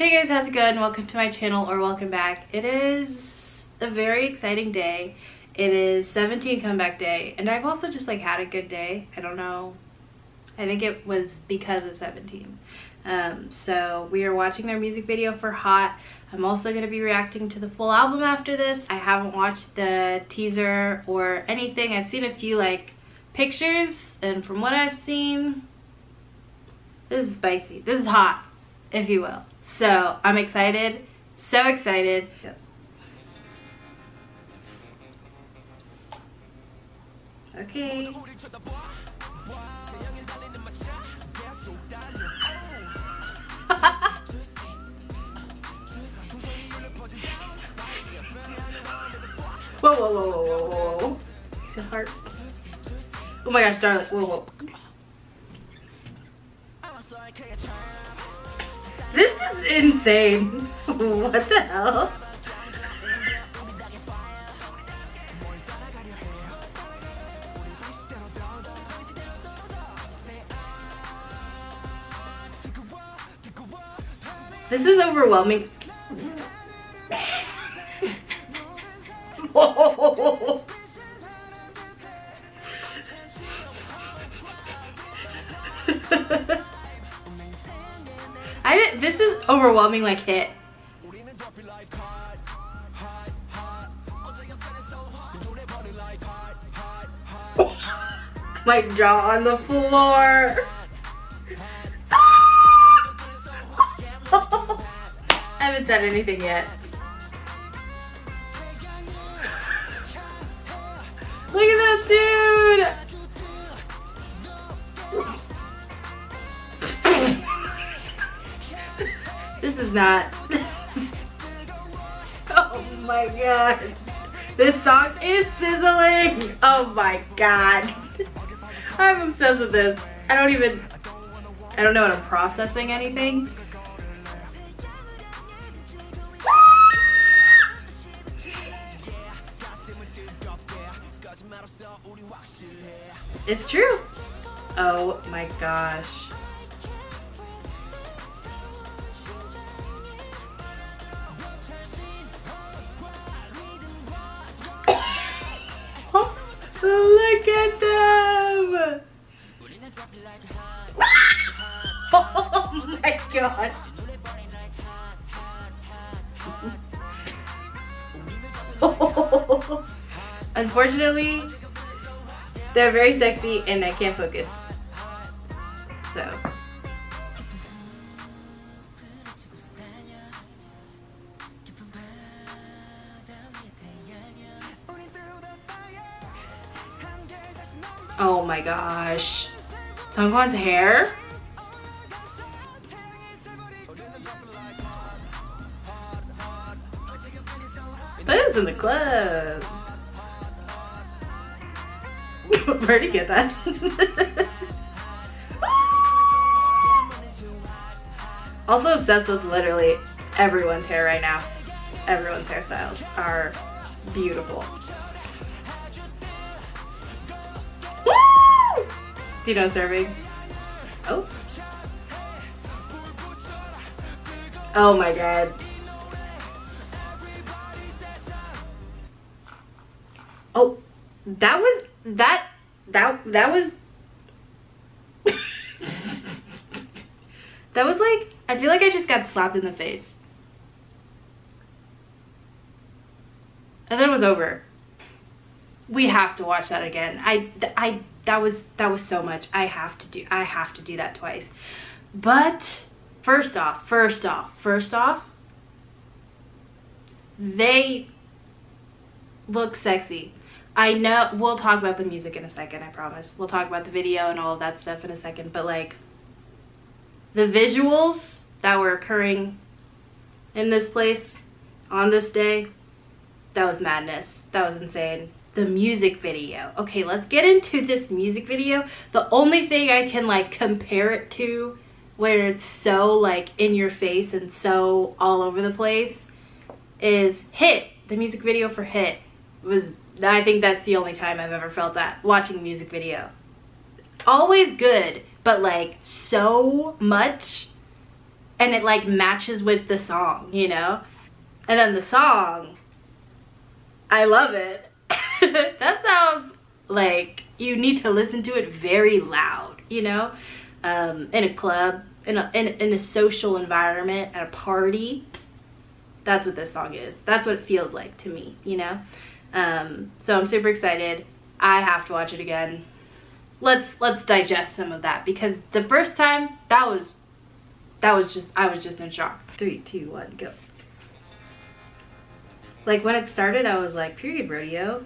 Hey guys, how's it going? Welcome to my channel or welcome back. It is a very exciting day. It is 17 comeback day and I've also just like had a good day. I don't know. I think it was because of 17. Um, so we are watching their music video for Hot. I'm also going to be reacting to the full album after this. I haven't watched the teaser or anything. I've seen a few like pictures and from what I've seen, this is spicy. This is hot, if you will. So I'm excited, so excited. Yep. Okay. whoa, whoa, whoa, whoa, whoa, whoa. The heart. Oh my gosh, darling. Whoa, whoa. This is insane. what the hell? This is overwhelming. This is overwhelming like hit. My jaw on the floor. I haven't said anything yet. Not. oh my god. This song is sizzling. Oh my god. I'm obsessed with this. I don't even, I don't know what I'm processing anything. It's true. Oh my gosh. Oh my god! Unfortunately, they're very sexy and I can't focus. So. Oh my gosh. Seungkwan's hair? That is in the club. Where'd you get that? also obsessed with literally everyone's hair right now. Everyone's hairstyles are beautiful. Dino serving. Oh. Oh my god. Oh, that was, that, that, that was, that was like, I feel like I just got slapped in the face. And then it was over. We have to watch that again. I, I that was that was so much. I have to do i have to do that twice. But first off first off first off they look sexy. I know we'll talk about the music in a second i promise. We'll talk about the video and all of that stuff in a second but like the visuals that were occurring in this place on this day that was madness. That was insane the music video. Okay, let's get into this music video. The only thing I can like compare it to where it's so like in your face and so all over the place is Hit. The music video for Hit was I think that's the only time I've ever felt that watching a music video. Always good, but like so much and it like matches with the song, you know? And then the song, I love it. that sounds like you need to listen to it very loud, you know? Um, in a club, in a, in, in a social environment, at a party. That's what this song is. That's what it feels like to me, you know? Um, so I'm super excited. I have to watch it again. Let's let's digest some of that because the first time that was that was just I was just in shock. Three, two, one, go. Like when it started, I was like, period rodeo.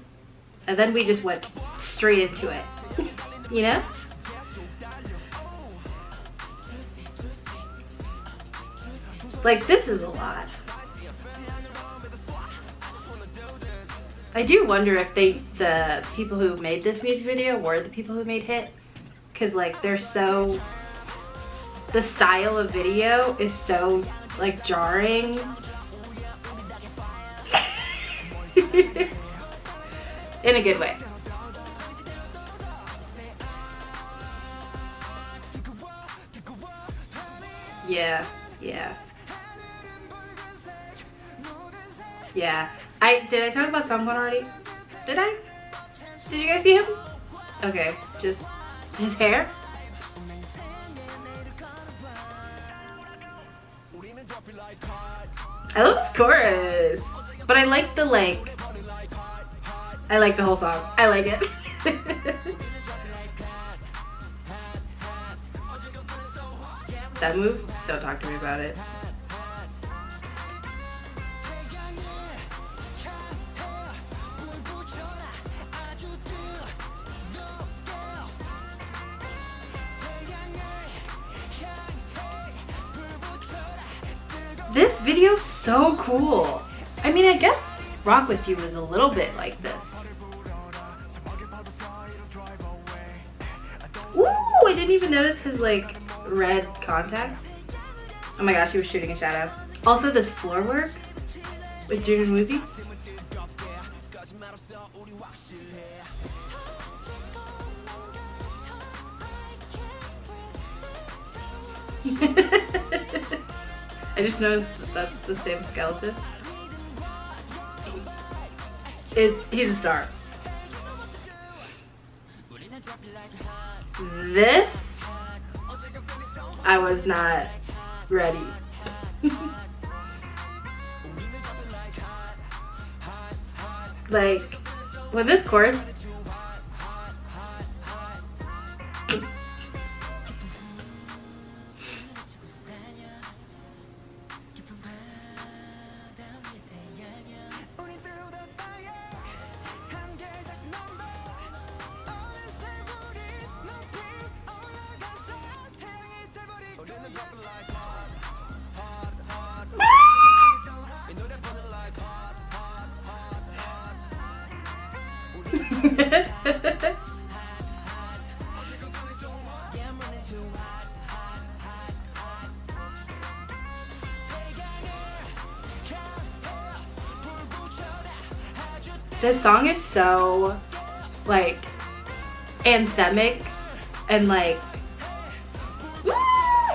And then we just went straight into it. you know? Like this is a lot. I do wonder if they, the people who made this music video were the people who made Hit. Cause like they're so, the style of video is so like jarring. In a good way. Yeah, yeah. Yeah. I did I talk about someone already? Did I? Did you guys see him? Okay, just his hair. I love this chorus, but I like the like. I like the whole song. I like it. that move? Don't talk to me about it. This video's so cool. I mean, I guess Rock With You was a little bit like this. Ooh, I didn't even notice his like red contacts. Oh my gosh, he was shooting a shadow. Also this floor work with Jun and Woozi. I just noticed that that's the same skeleton. Is he's a star. This I was not ready. like with this course this song is so like anthemic and like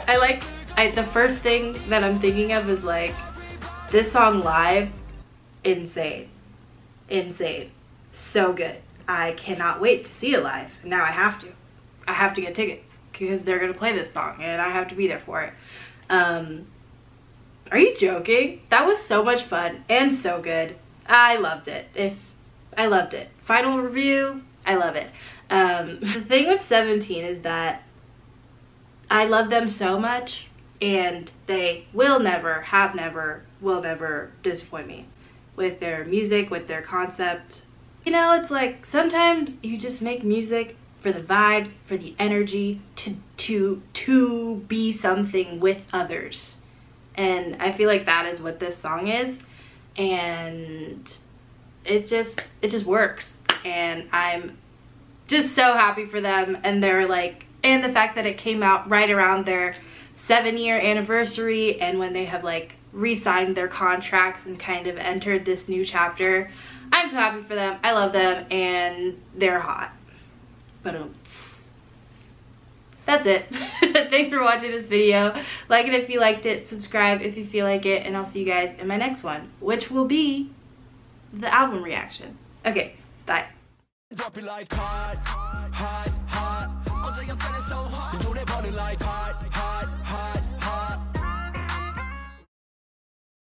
I like I the first thing that I'm thinking of is like this song live insane. Insane. So good I cannot wait to see it live. Now I have to. I have to get tickets because they're gonna play this song and I have to be there for it. Um are you joking? That was so much fun and so good. I loved it. If I loved it. Final review I love it. Um the thing with 17 is that I love them so much and they will never, have never, will never disappoint me with their music, with their concept. You know, it's like sometimes you just make music for the vibes, for the energy, to to to be something with others. And I feel like that is what this song is. And it just it just works. And I'm just so happy for them and they're like and the fact that it came out right around their seven year anniversary and when they have like re-signed their contracts and kind of entered this new chapter. I'm so happy for them. I love them and they're hot. But um, that's it. Thanks for watching this video. Like it if you liked it, subscribe if you feel like it, and I'll see you guys in my next one, which will be the album reaction. Okay, bye.